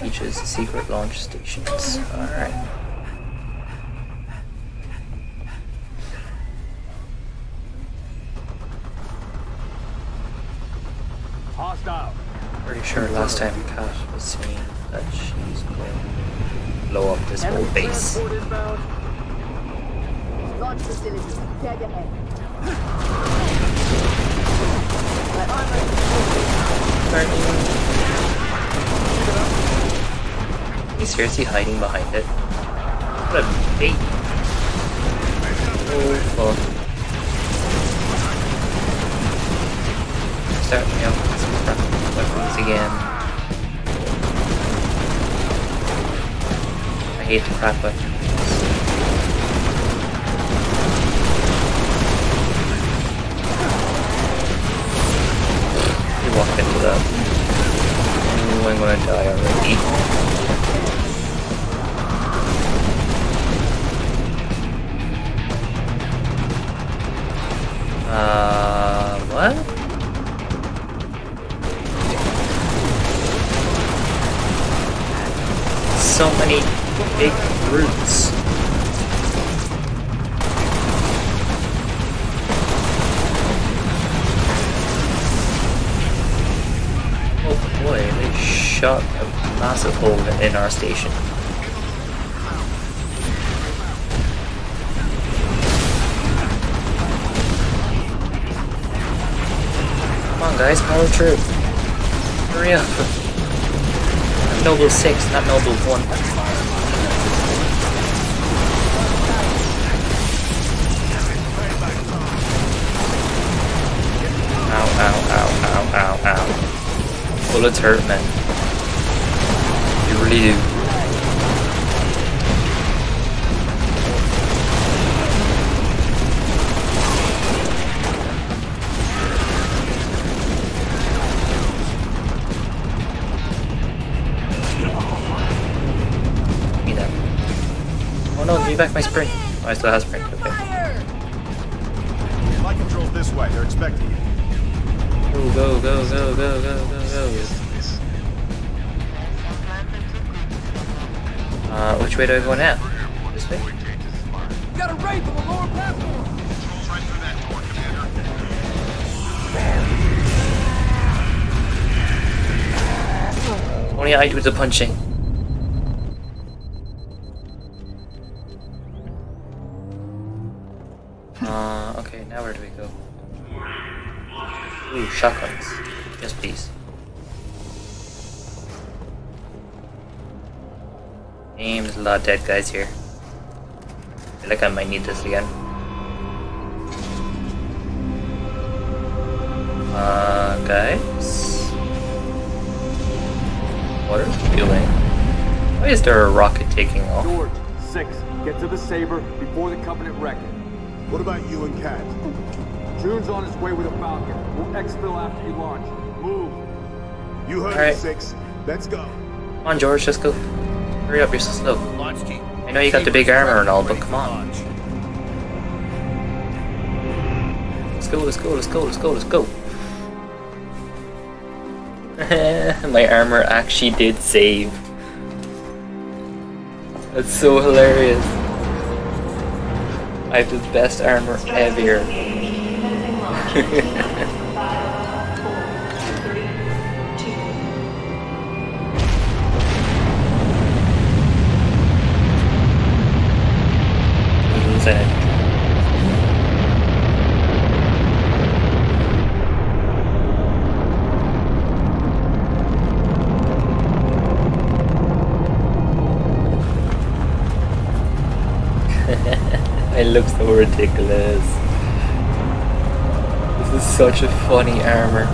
Peach's secret launch stations. Alright. Hostile. Pretty sure last time Kat was saying that she's going to blow up this whole base. Launch facility. Dead ahead. Are you seriously hiding behind it? What a bait. Oh fuck. Start me up with weapons again. I hate the crap weapons. Walked into that. I'm gonna die already. So many big roots. Oh boy, they shot a massive hole in our station. Come on guys, power through. Hurry up. Noble 6, not Noble 1. Ow, ow, ow, ow, ow, ow. Bullets hurt, man. You really do. Back my sprint. Oh, I still have sprint, okay. Flight control's this way. They're expecting you. Go, go, go, go, go, go, go, go. Uh, which way do I go now? This way? Got a raid from the lower platform. Controls right through that door, Commander. Only I do the punching. Shotguns. Yes, please. Damn, there's a lot of dead guys here. I feel like I might need this again. Uh, guys? What are we doing? Why is there a rocket taking off? Jorge, six. Get to the Saber before the Covenant wreck it. What about you and Kat? Jun's on his way with a Falcon. We'll exfil after you launch. Move. You heard Alright. me, Six. Let's go. Come on, George, let's go. Hurry up, you're so slow. Launch key. I know you got the big armor and all, but come on. Launch. Let's go, let's go, let's go, let's go, let's go. My armor actually did save. That's so hilarious. I have the best armor ever. It looks so ridiculous. Is such a funny armor.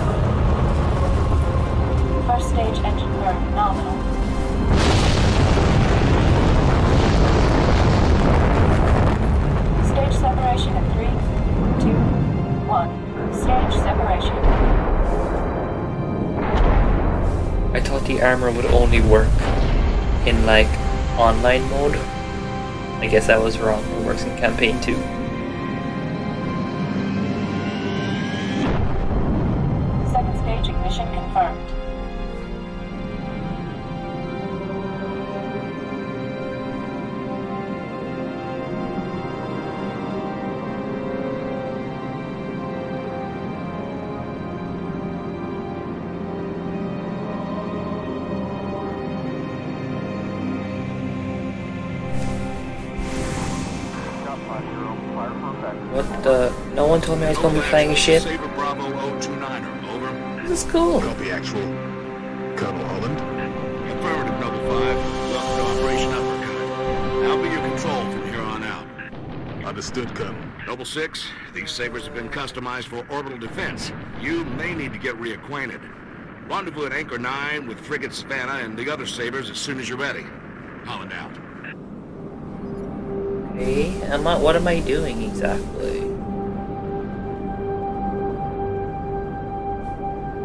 First stage engine burn nominal. Stage separation in three, two, one. Stage separation. I thought the armor would only work in like online mode. I guess I was wrong. It works in campaign too. Told me I was gonna be flying a ship. Saber Bravo 029er, over. This is cool. Copy actual. Colonel Holland. Affirmative, Noble 5. Welcome to Operation Uppercut. I'll be your control from here on out. Understood, Colonel. Noble 6, these sabers have been customized for orbital defense. You may need to get reacquainted. Rendezvous at Anchor 9 with Frigate Savannah and the other sabers as soon as you're ready. Holland out. Okay, am I, what am I doing exactly?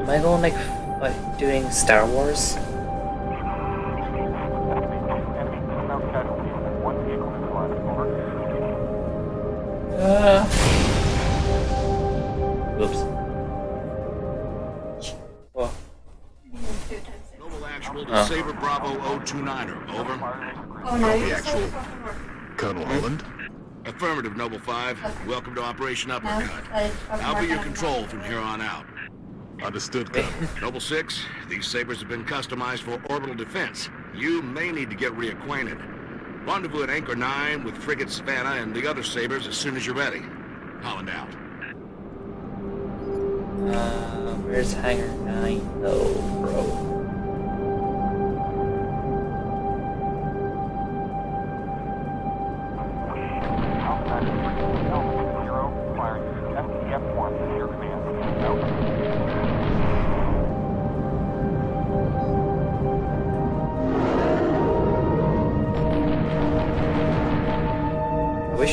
Am I going like, what, doing Star Wars? Uh, oops. Whoa. Noble Actual to Oh. Saber Bravo 029er, over. Copy actual. Colonel Holland. Affirmative, Noble 5. Welcome to Operation Uppercut. I'll be your control from here on out. Understood, Colonel. Noble 6, these sabers have been customized for orbital defense. You may need to get reacquainted. Rendezvous at Anchor 9 with Frigate Savannah and the other sabers as soon as you're ready. Holland out. Uh, where's Hangar 9 though, bro?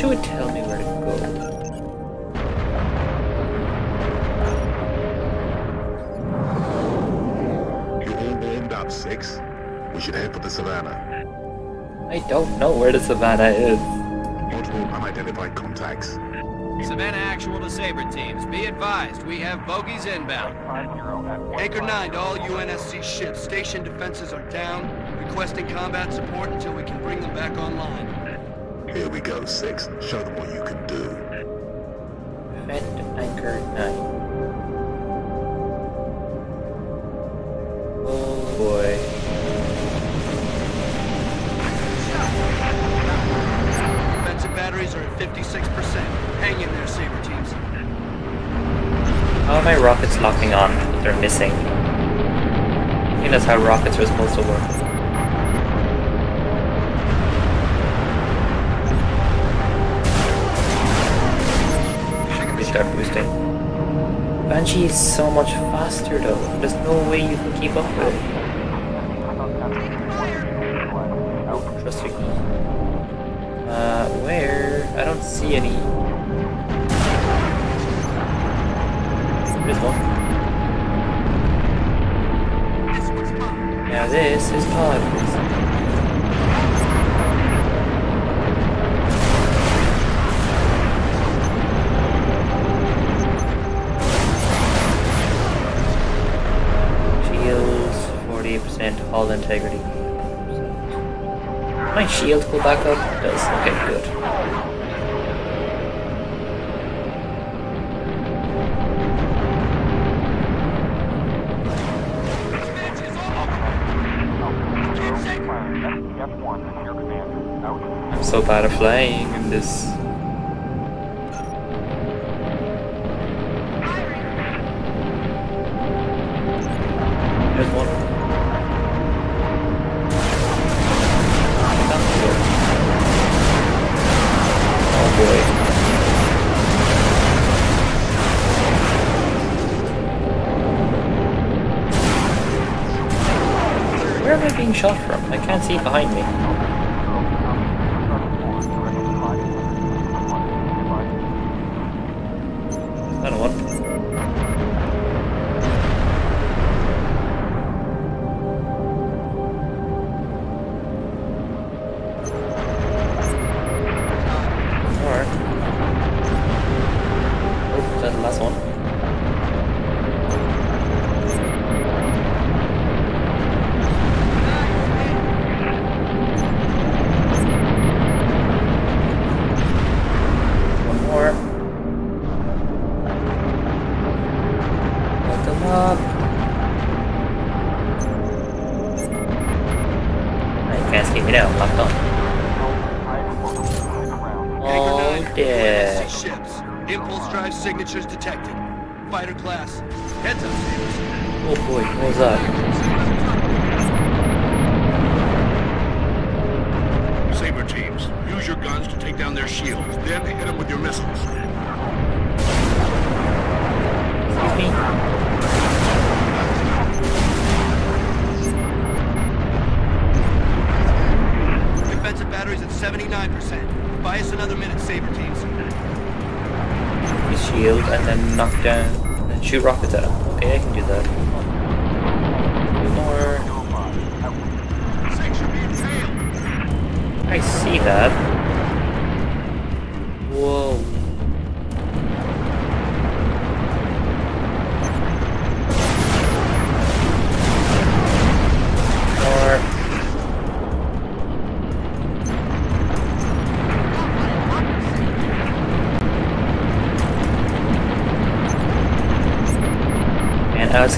Wish it would tell me where to go. You all warmed up, Six? We should head for the Savannah. I don't know where the savannah is. Multiple unidentified contacts. Savannah Actual to Saber teams. Be advised, we have bogies inbound. Anchor 9 to all UNSC ships. Station defenses are down. Requesting combat support until we can bring them back online. Here we go, Six. Show them what you can do. Defend Anchor 9. Oh boy. Defensive batteries are at 56%. Hang in there, Saber teams. How are my rockets locking on? They're missing. I think that's how rockets are supposed to work. We. Banshee is so much faster though. There's no way you can keep up with it. Trust you. Uh, where? I don't see any. This one. Yeah, this is pod. My shield go back up? It does. Okay, good. I'm so bad at flying in this. See behind me.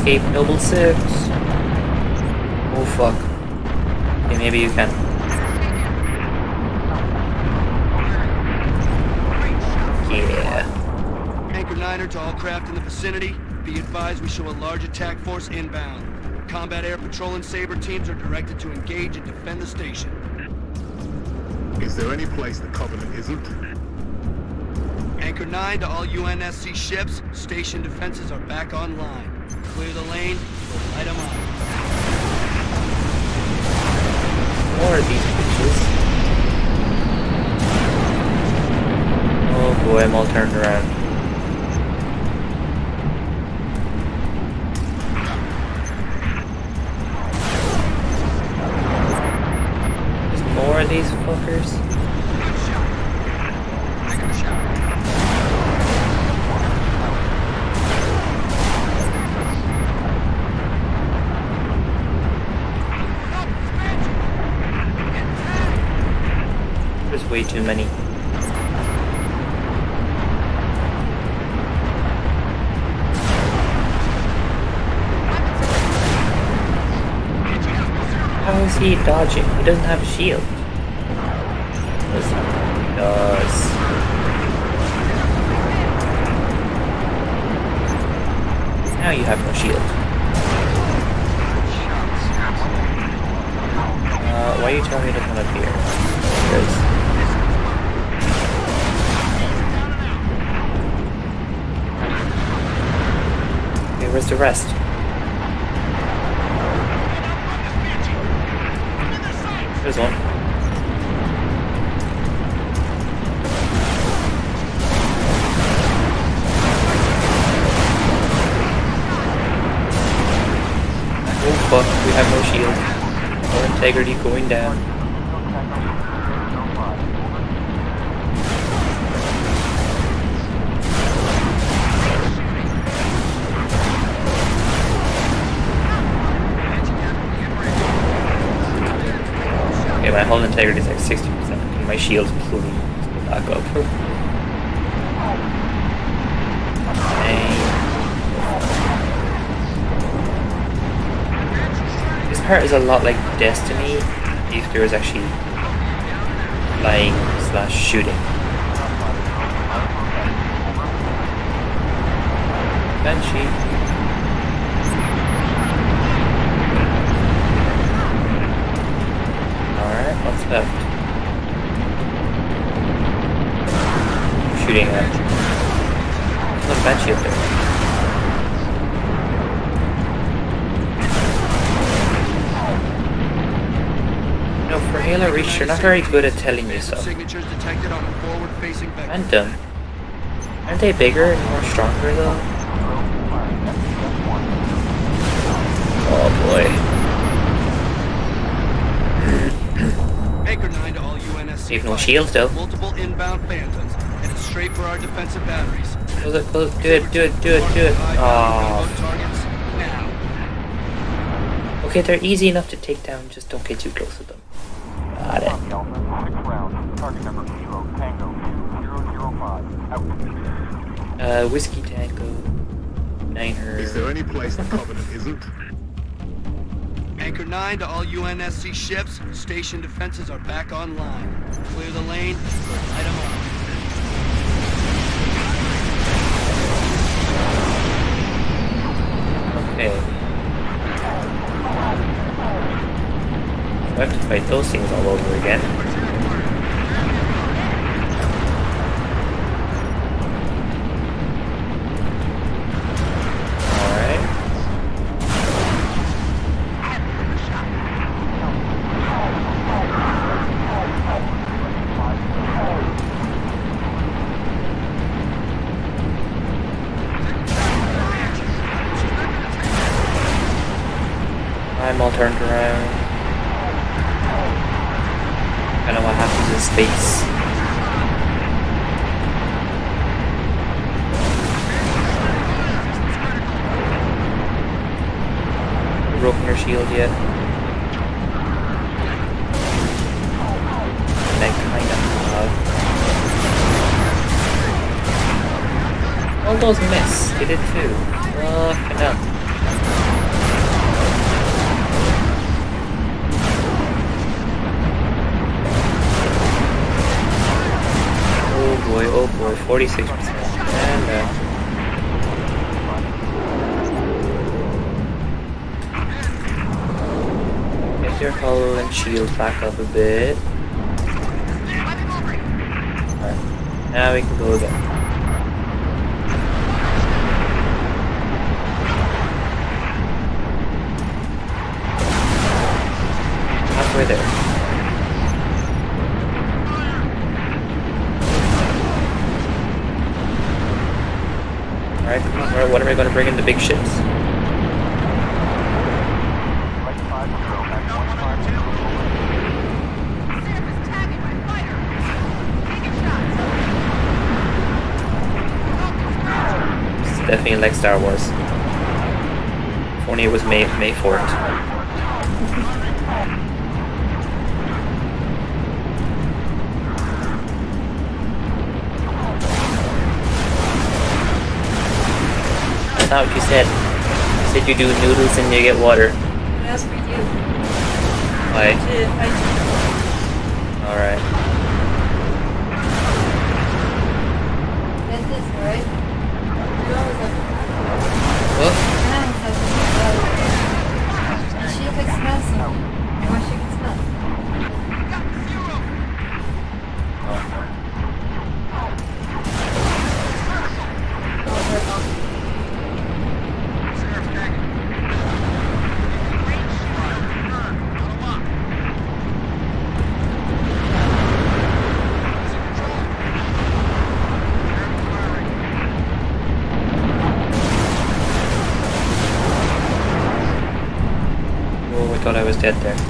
Escape Noble Six. Oh fuck. Okay, maybe you can. Yeah. Anchor Niner to all craft in the vicinity. Be advised we show a large attack force inbound. Combat Air Patrol and Saber teams are directed to engage and defend the station. Is there any place the Covenant isn't? Anchor 9 to all UNSC ships. Station defenses are back online. Clear the lane. We'll light them up. More of these bitches. Oh boy, I'm all turned around. More of these fuckers. There's too many. How is he dodging? He doesn't have a shield. Now you have no shield. Uh, why are you telling me to come up here? Okay, where's the rest? There's one. Oh fuck, we have no shield. Our integrity going down. Okay, my whole integrity is like 60%, and my shield's completely back up. This part is a lot like Destiny if there was actually flying slash shooting. Banshee. Left? Shooting at. A banshee up there. No, for Halo Reach, you're not very good at telling me so. Signatures detected on a forward-facing vector. Phantom. Um, aren't they bigger and more stronger though? Oh, oh boy. Anchor 9 to all UNSC They've no fighters. shields, though. Multiple inbound phantoms, and it's straight for our defensive batteries. Close it, close it, do it, do it, do it, do it. Oh. Targets now. Okay, they're easy enough to take down, just don't get too close to them. Got it. Uh, Whiskey Tango, Niner. Is there any place the Covenant isn't? Anchor 9 to all UNSC ships. Station defenses are back online. Clear the lane or light them up. Okay. We have to fight those things all over again. Back up a bit. Alright, now we can go again. Halfway there. Alright, where- are we going to bring in the big ships? It's definitely like Star Wars. If only it was May, May 4th. That's not what you said. You said you do noodles and you get water. That's for you. Why? To fight Alright. Dead there.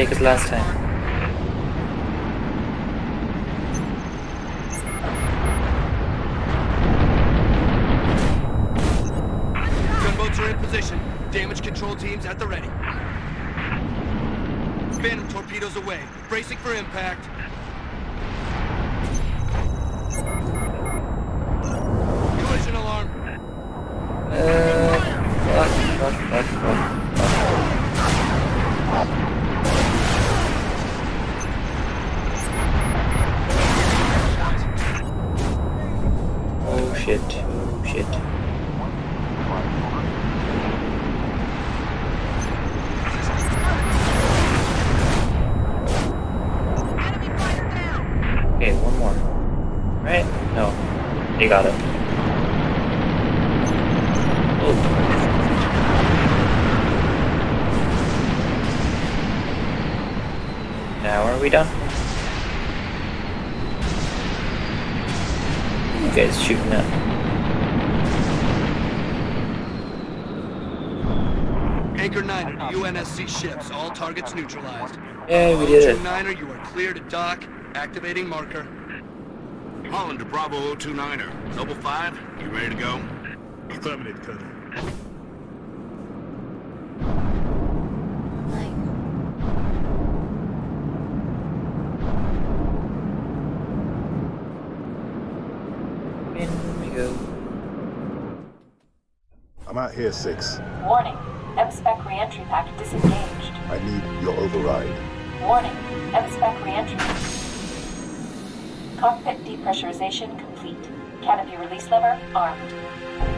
Mistake as last time. Gunboats are in position. Damage control teams at the ready. Phantom torpedoes away, bracing for impact. Collision alarm. Uh, shit, oh shit. Okay, one more. Right? No. You got it. Oh. Now are we done? You guys shooting at? Anchor Niner to UNSC ships. All targets neutralized. Yeah, we did it. 29er, you are clear to dock. Activating marker. Holland to Bravo 029er. Noble 5, you ready to go? Affirmative, Colonel. Like, we go. I'm out here, Six. Warning. M-Spec reentry pack disengaged. I need your override. Warning. M-Spec reentry. Cockpit depressurization complete. Canopy release lever armed.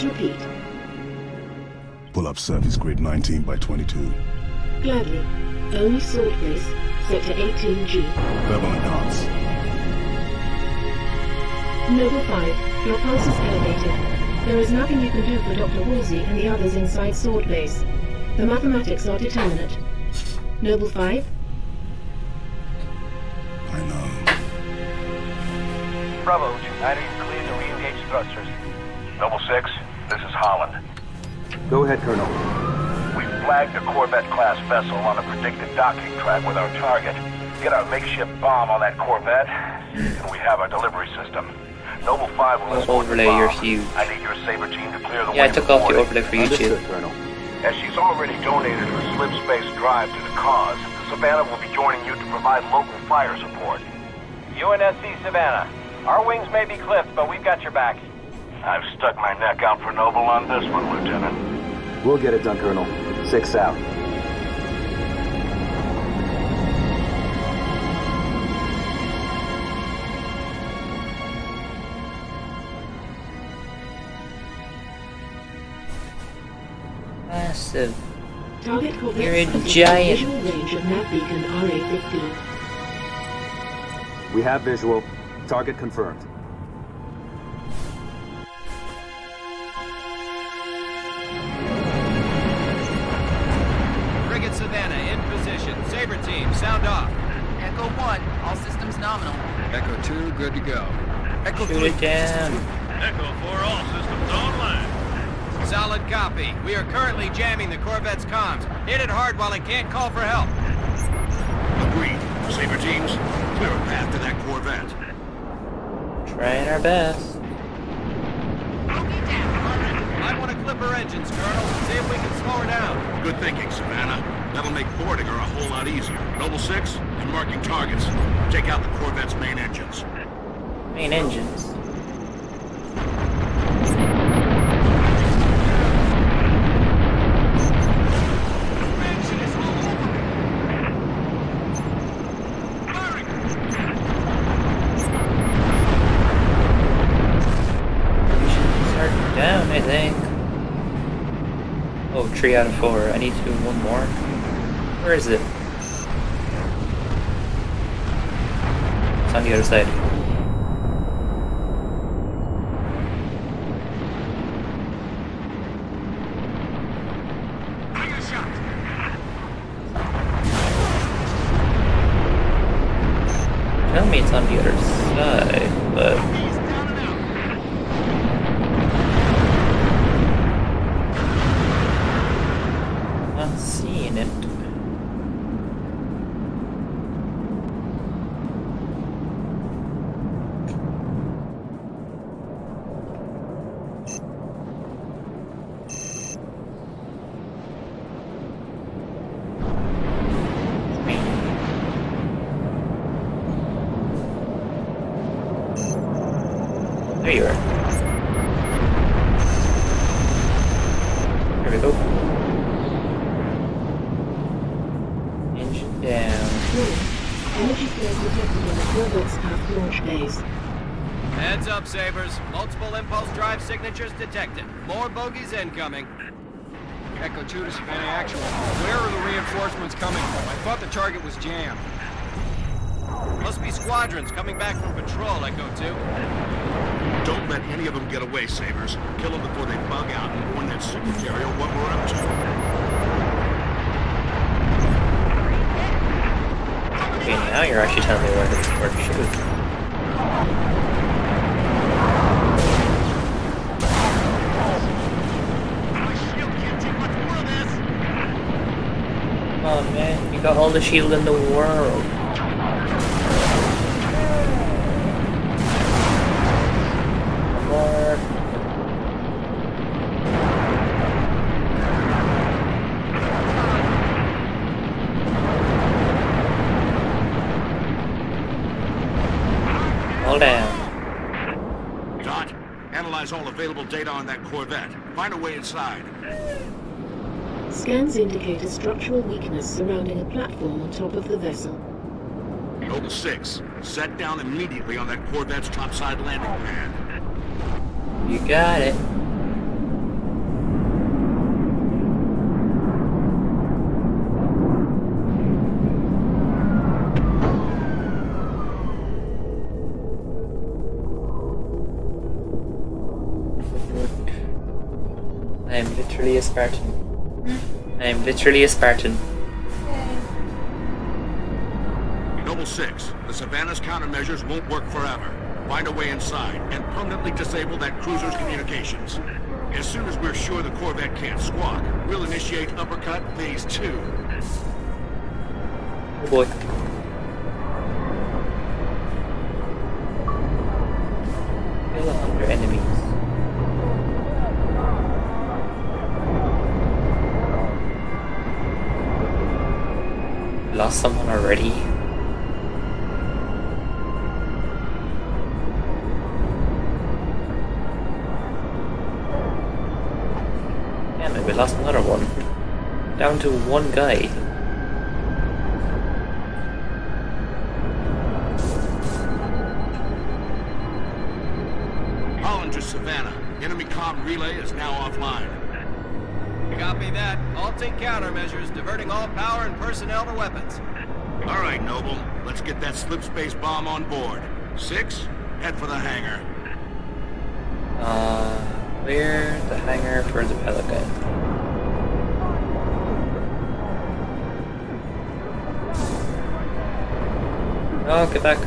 Please repeat. Pull-up surface grade 19 by 22. Gladly. Only sword base, sector 18G. Thermal enhance. Noble 5, your pulse is elevated. There is nothing you can do for Dr. Halsey and the others inside sword base. The mathematics are determinate. Noble 5? I know. Bravo to 90. Go ahead, Colonel. We flagged a Corvette-class vessel on a predicted docking track with our target. Get our makeshift bomb on that Corvette, and we have our delivery system. Noble 5 will I'll escort the overlay your bomb. huge. I need your Saber team to clear the Yeah, I took off the before overlay for you, Understood, Colonel. As she's already donated her slip space drive to the cause, the Savannah will be joining you to provide local fire support. UNSC Savannah. Our wings may be clipped, but we've got your back. I've stuck my neck out for Noble on this one, Lieutenant. We'll get it done, Colonel. Six out. Massive. target Corvette You're a giant. range of nav beacon RA-15. We have visual. Target confirmed. Sound off. Echo 1, all systems nominal. Echo 2, good to go. Echo Shoot it down. Echo 4, all systems online. Solid copy. We are currently jamming the Corvette's comms. Hit it hard while it can't call for help. Agreed. Saber teams, clear a path to that Corvette. Trying our best. I want to clip her engines, Colonel. See if we can slow her down. Good thinking, Savannah. That'll make boarding her a whole lot easier. Noble 6, and marking targets. Take out the Corvette's main engines. Main engines. Down, I think. Oh, three out of four. I need to do one more. Where is it? It's on the other side. Up, Sabers. Multiple impulse drive signatures detected. More bogies incoming. Echo 2 to Savannah Actual. Where are the reinforcements coming from? I thought the target was jammed. Must be squadrons coming back from patrol, Echo 2. Don't let any of them get away, Sabers. Kill them before they bug out and warn that supercarrier of what we're up to. Okay, now you're actually telling me where to, where to shoot. Oh man, you got all the shield in the world. More. Hold down. Dot, analyze all available data on that Corvette. Find a way inside. Scans indicate a structural weakness surrounding a platform on top of the vessel. Noble 6, set down immediately on that Corvette's topside landing pad. You got it. I am literally a Spartan. I am literally a Spartan. Noble 6, the Savannah's countermeasures won't work forever. Find a way inside and permanently disable that cruiser's communications. As soon as we're sure the Corvette can't squawk, we'll initiate Uppercut Phase 2. Oh boy. Lost someone already? Damn it, we lost another one. Down to one guy. Holland to Savannah. Enemy comm relay is now offline. Copy. Halting countermeasures, diverting all power and personnel to weapons. All right, Noble. Let's get that slip space bomb on board. Six, head for the hangar. Uh, where the hangar for the Pelican? Oh, get back.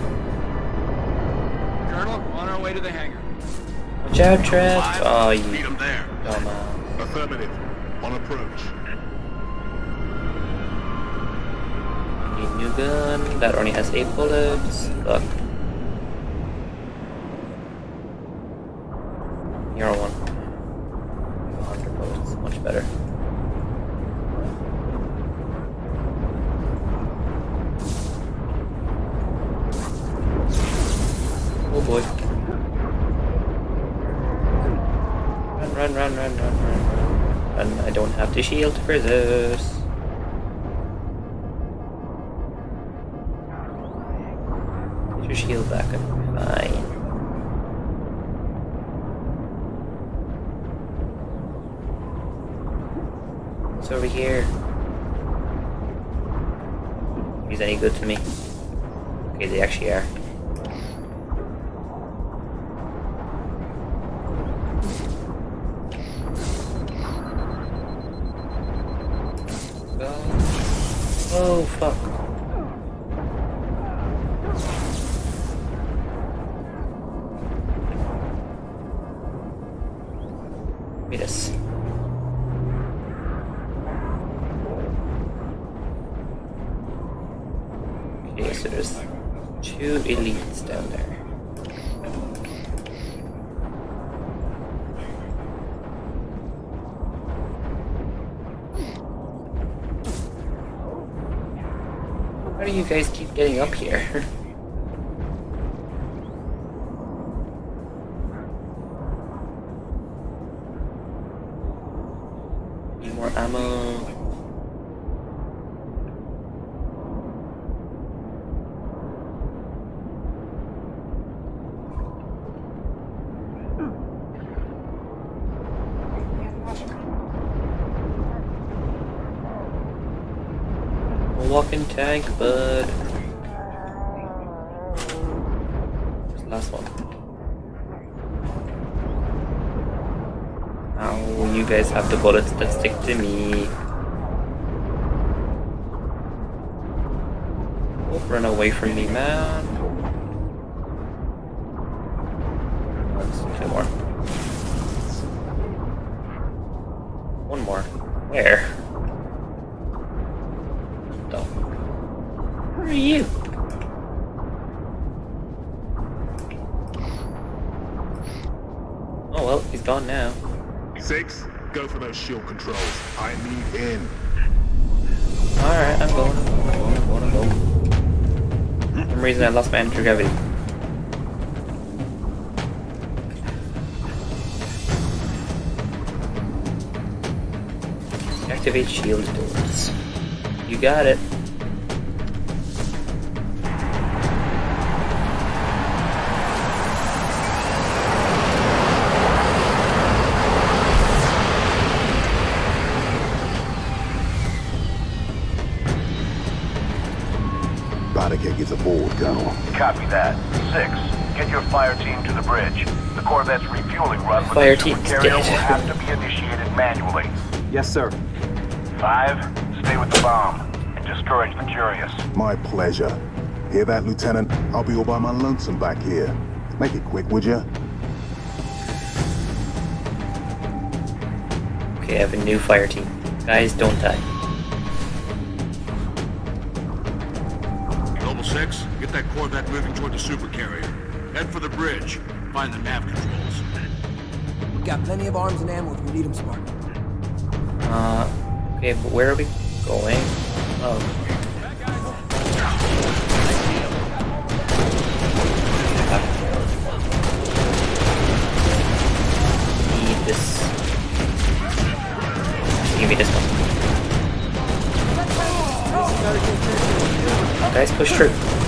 Colonel, on our way to the hangar. Watch out, Trev. Five, Oh, meet you 'em there. dumbass. Affirmative. On approach. New gun. That only has eight bullets. Look. Hero one. 100 bullets. Much better. Oh boy. Run, run, run, run, run, run, run. And I don't have the shield for this. Oh fuck. Tank, bud. Last one? Oh, you guys have the bullets that stick to me. Don't run away from me, man. Do two more. One more. Where? Six, go for those shield controls. I need in. Alright, I'm going, I'm going, I'm going, I'm going. For some reason I lost my anti-gravity. Activate shield doors. You got it. Fire the team's supercarrier dead. will have to be initiated manually. Yes, sir. Five, stay with the bomb and discourage the curious. My pleasure. Hear that, Lieutenant? I'll be all by my lonesome back here. Make it quick, would you? Okay, I have a new fire team. Guys, don't die. Noble 6, get that Corvette moving toward the supercarrier. Head for the bridge. Find the nav controls. Got plenty of arms and ammo if we need them, Spartan. Uh, okay, but where are we going? Oh. This. Give me this one. Guys, push through.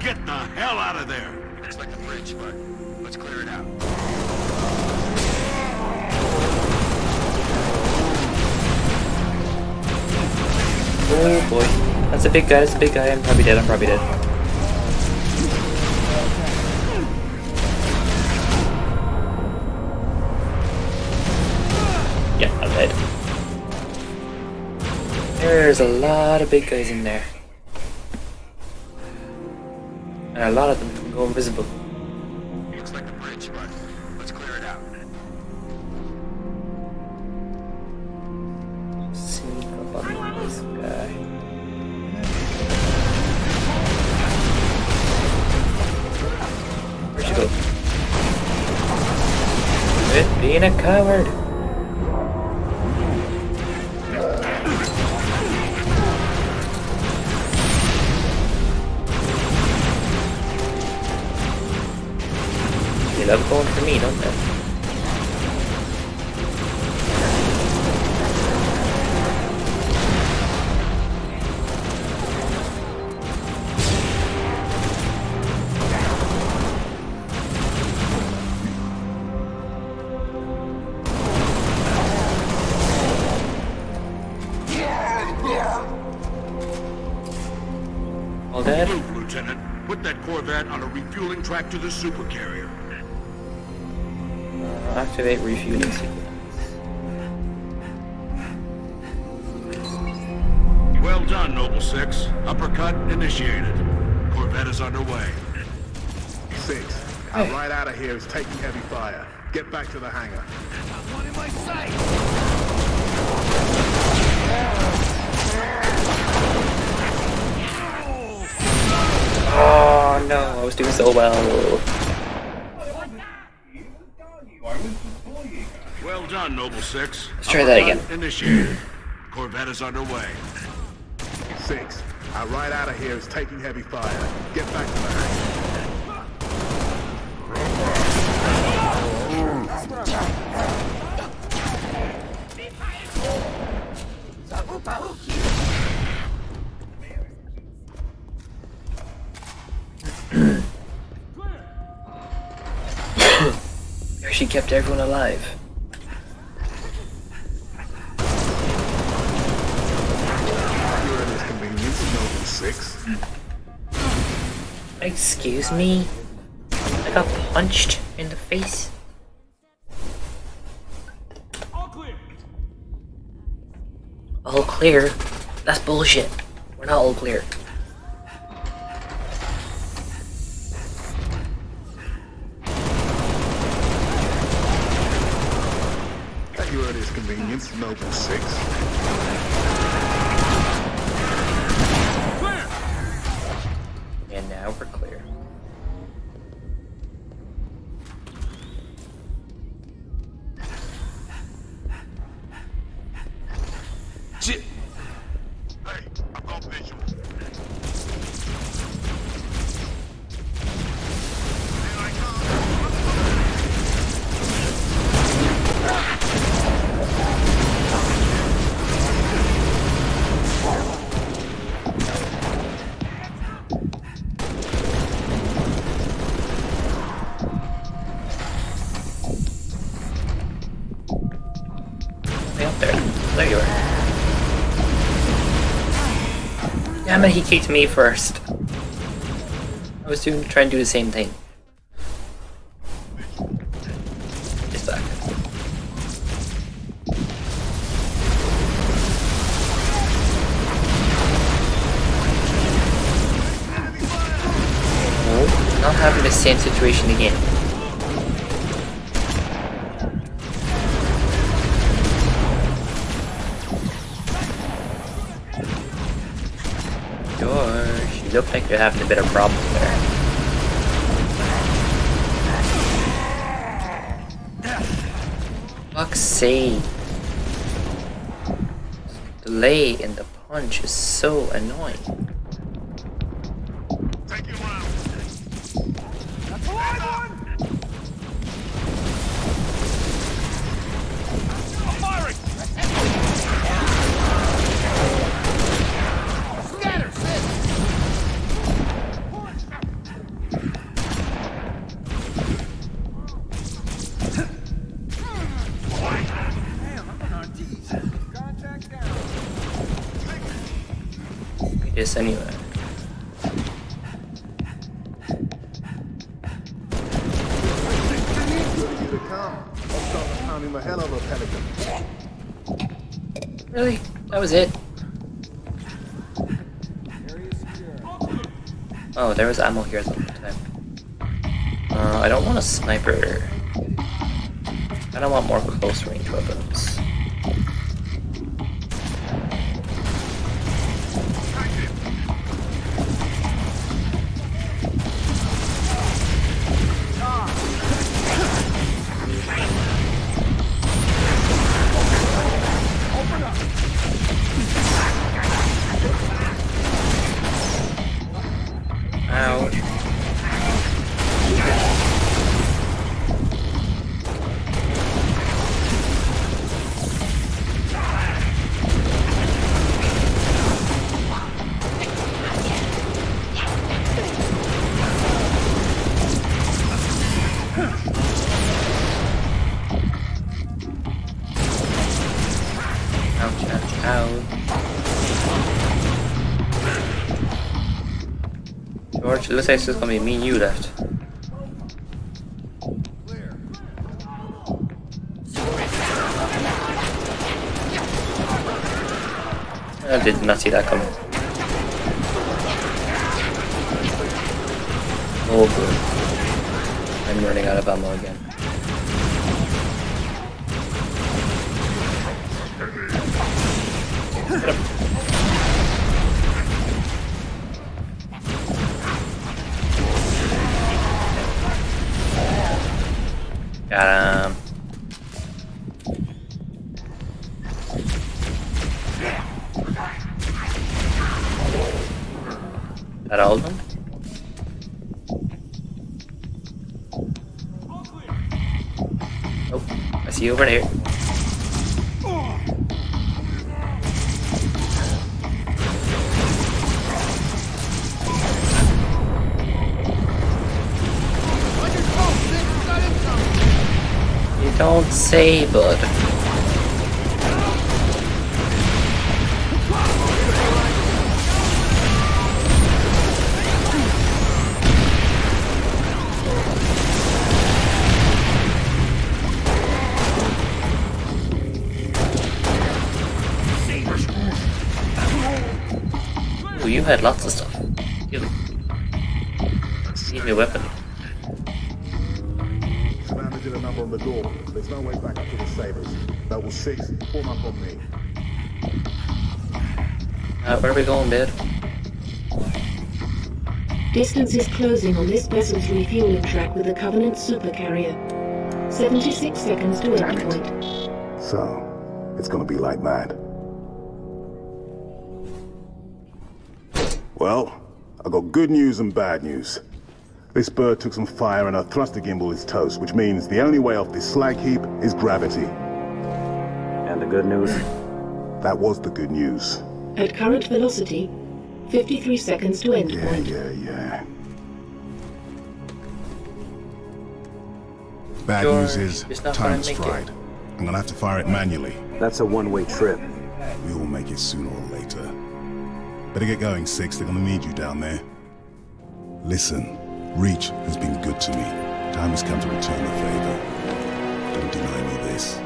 Get the hell out of there. It's like the bridge, but let's clear it out. Oh boy. That's a big guy, that's a big guy. I'm probably dead, I'm probably dead. Yeah, I'm dead. There's a lot of big guys in there. And a lot of them go invisible. Dead? Move, Lieutenant. Put that Corvette on a refueling track to the supercarrier. Uh, activate refueling sequence. Well done, Noble 6. Uppercut initiated. Corvette is underway. Six, our right out of here is taking heavy fire. Get back to the hangar. One in my sight! Oh, doing so well. Well done, Noble Six. Let's try that again. Initiated. Corvette is underway. Six. Our ride out of here is taking heavy fire. Get back to the hangar. Kept everyone alive. Excuse me? I got punched in the face. All clear. All clear? That's bullshit. We're not all clear. Noble 6. Damn it, he kicked me first. I was doing trying to do the same thing. Back. No, not having the same situation again. You look like you're having a bit of problem there. Fuck's sake. The delay in the punch is so annoying. Was it? Oh, there was ammo here the time. Uh, I don't want a sniper. Looks like it's gonna be me and you left. I did not see that coming. Oh good. Got him. That all of them? Oh, I see you over there. You say. Ooh, you had lots of stuff. You need a weapon. Where are we going, babe? Distance is closing on this vessel's refueling track with the Covenant supercarrier. 76 seconds to endpoint. So, it's gonna be like mad. Well, I got good news and bad news. This bird took some fire and our thruster gimbal is toast, which means the only way off this slag heap is gravity. And the good news? That was the good news. At current velocity, 53 seconds to Yeah, endpoint. yeah, yeah. Bad Sure, news is, time not gonna time's make it. fried. I'm gonna have to fire it manually. That's a one-way trip. We will make it sooner or later. Better get going, Six. They're gonna need you down there. Listen, Reach has been good to me. Time has come to return the favor. Don't deny me this.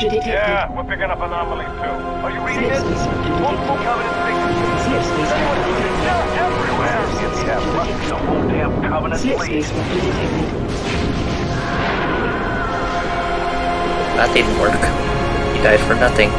Grid. space rupture detected. Yeah, we're picking up anomalies too. Are you reading Slip it? space Multiple covenant signatures. Slip space rupture detected. Yeah, everywhere. If you have luck, the whole damn covenant Slip fleet. space rupture detected. That didn't work. He died for nothing.